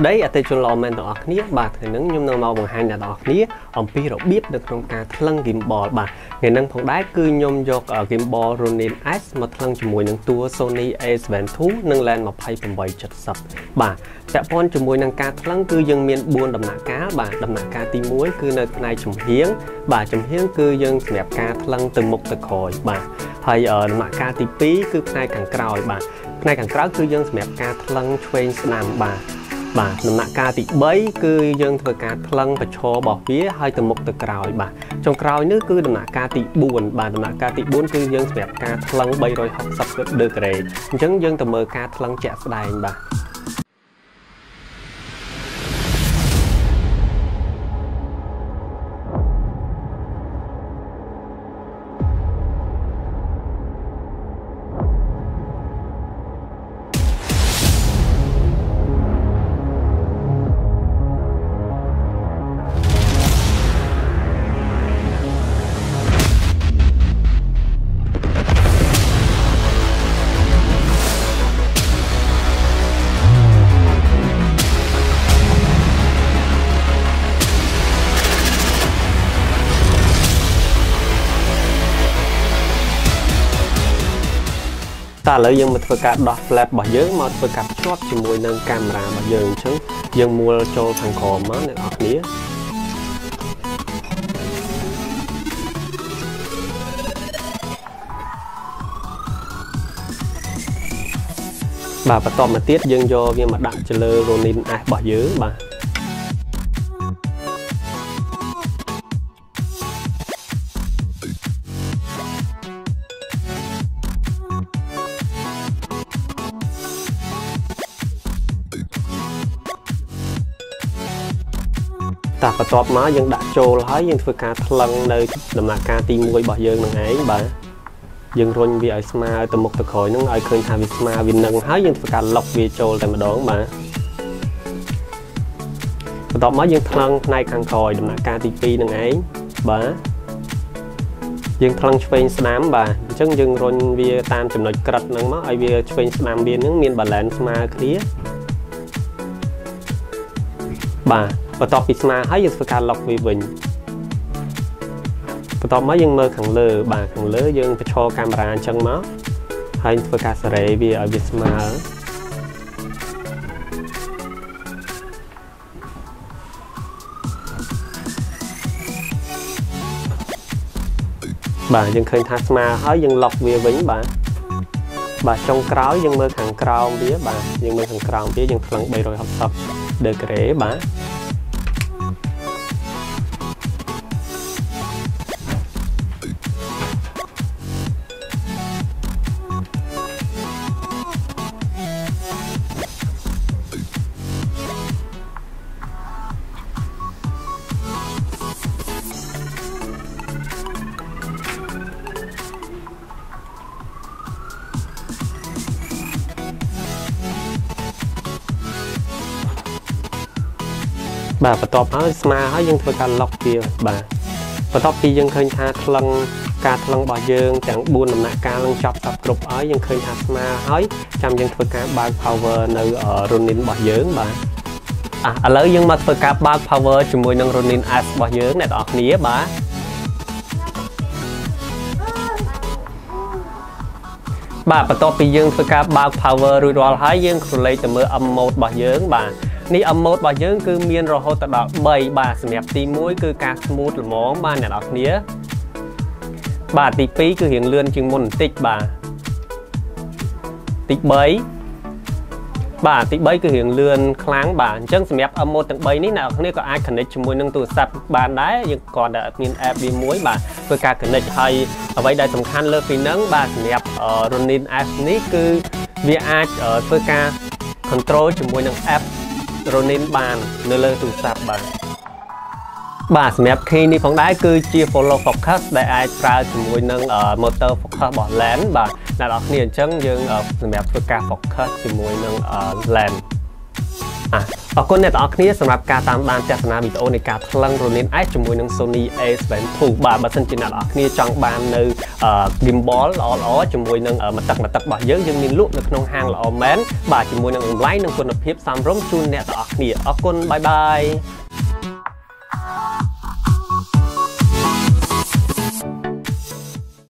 ស្ដីអតិថិជនល្អមែនទាំងអស់គ្នាបាទថ្ងៃនេះខ្ញុំនឹងមកបង្ហាញអ្នកទាំងអស់គ្នាអំពីរបៀបនៅក្នុងការថ្លឹង gimbal បាទថ្ងៃនេះផងដែរគឺខ្ញុំយក gimbal Ronin S មកថ្លឹងជាមួយនឹងតួ Sony A7 II និង lens 2870បាទពាក់ព័ន្ធជាមួយនឹងការថ្លឹងគឺយើងមាន4ដំណាក់កាលបាទដំណាក់កាលទី1គឺនៅផ្នែកចំហៀងបាទចំហៀងគឺយើងសម្រាប់ការថ្លឹងទៅមុខទៅក្រោយបាទហើយដំណាក់កាលទី2គឺផ្នែកខាងក្រោយបាទផ្នែកខាងក្រៅគឺយើងសម្រាប់ការថ្លឹងឆ្វេងស្ដាំបាទ បាទដំណាក់កាលទី3គឺយើងធ្វើការថ្លឹងប្រឈររបស់វាហើយទៅមុខទៅក្រោយបាទចុងក្រោយនេះគឺដំណាក់កាលទី4បាទដំណាក់កាលទី4គឺយើងសម្រាប់ការថ្លឹង360ដឺក្រេអញ្ចឹងយើងទៅមើលការថ្លឹងជាក់ស្ដែងបាទ តើឥឡូវយើងមកធ្វើការដោះ flap របស់យើងមកធ្វើការភ្ជាប់ជាមួយនឹងកាមេរ៉ារបស់យើងអញ្ចឹងយើងមួលចូលខាងក្រោមមកអ្នកនរគ្នាបាទបន្តមកទៀតយើងយកវាមកដាក់ទៅលើ Ronin S របស់យើងបាទ តាបន្ទាប់មកយើងដាក់ចូលហើយយើងធ្វើការថ្លឹងនៅដំណាក់កាលទី1របស់យើងនឹងឯងបាទយើងរុញវាឲ្យស្មើទៅមុខទៅក្រោយនឹងឲ្យឃើញថាវាស្មើវានឹងហើយយើងធ្វើការលុកវាចូលតែម្ដងបាទបន្ទាប់មកយើងថ្លឹងផ្នែកខាងក្រោយដំណាក់កាលទី2នឹងឯងបាទយើងថ្លឹងឆ្វេងស្ដាំបាទអញ្ចឹងយើងរុញវាតាមចំណុចក្រិតហ្នឹងមកឲ្យវាឆ្វេងស្ដាំវានឹងមាន balance ស្មើគ្នាបាទ បន្ទាប់ពីស្មើហើយយើងធ្វើការ lock វាវិញបន្ទាប់មកយើងមើលខាងលើ បាទខាងលើយើងបញ្ឈរកាមេរ៉ាអញ្ចឹងមកហើយធ្វើការសេរីវាឲ្យវាស្មើបាទយើងឃើញថាស្មើហើយយើង lock វាវិញបាទបាទចុងក្រោយយើងមើលខាងក្រោមវាបាទយើងមើលខាងក្រោមវាយើងថ្លឹង360ដឺក្រេបាទ បាទបន្ទាប់ហើយស្មើហើយយើងធ្វើការឡុកវាបាទបន្ទាប់ពីយើងឃើញថាថ្លឹងការថ្លឹងរបស់យើងទាំង4ដំណាក់កាលនឹងចប់សពគ្រប់ហើយយើងឃើញថាស្មើហើយចាំយើងធ្វើការបើក power នៅ Ronin របស់យើងបាទអាឥឡូវយើងមកធ្វើការបើក power ជាមួយនឹង Ronin S របស់យើងអ្នកទាំងអស់គ្នាបាទបាទបន្ទាប់ពីយើងធ្វើការបើក power រួចរាល់ហើយយើងក្រឡេកទៅមើល M mode របស់យើងបាទ នេះ M mode របស់យើងគឺមានរហូតដល់3បាទសម្រាប់ទី1គឺការ smooth ល្មមបាទអ្នកនរគ្នា បាទទី2គឺរៀងលឿនជាងមុនបន្តិចបាទទី3បាទទី3គឺរៀងលឿនខ្លាំងបាទអញ្ចឹងសម្រាប់ M mode ទាំង3នេះអ្នកនរគ្នាក៏អាច connect ជាមួយនឹងទូរស័ព្ទបានដែរយើងគ្រាន់តែមាន app វាមួយបាទធ្វើការ connect ហើយអ្វីដែលសំខាន់លើពីហ្នឹងបាទសម្រាប់ Ronin S នេះគឺវាអាចធ្វើការ control ជាមួយនឹង app Ronin បាន នៅលើទូរស័ព្ទបាទបាទសម្រាប់ key នេះផងដែរគឺជា follow focus ដែលអាចប្រើជាមួយនឹង motor focus របស់ lens បាទអ្នកនរគ្នាអញ្ចឹងយើងសម្រាប់ធ្វើការ focus ជាមួយនឹង lens អរគុណអ្នកទាំងអស់គ្នាសម្រាប់ការតាមដានទស្សនាវីដេអូនៃការថ្លឹង Ronin S ជាមួយនឹង Sony A7 II បាទបើសិនជាអ្នកទាំងអស់គ្នាចង់បាននៅ gimbal ល្អៗជាមួយនឹងមកទឹកមកទឹករបស់យើងយើងមានលក់នៅក្នុងហាងល្អមែនបាទជាមួយនឹងតម្លៃនិងគុណភាពសមរម្យជូនអ្នកទាំងអស់គ្នាអរគុណបាយបាយ